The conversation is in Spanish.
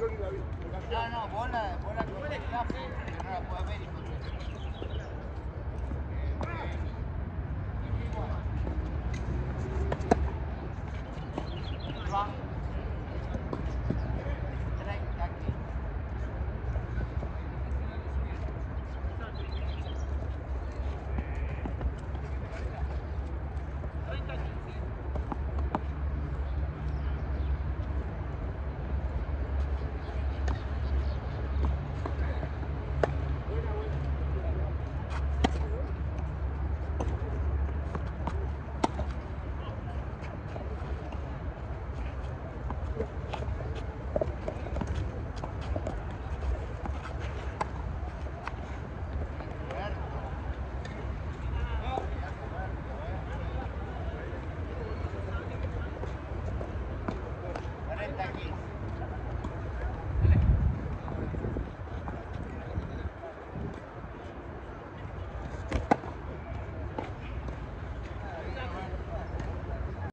No, no, vos la, vos la no la podés ver. de aquí.